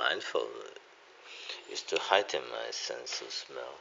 blindfolded is to heighten my sense of smell.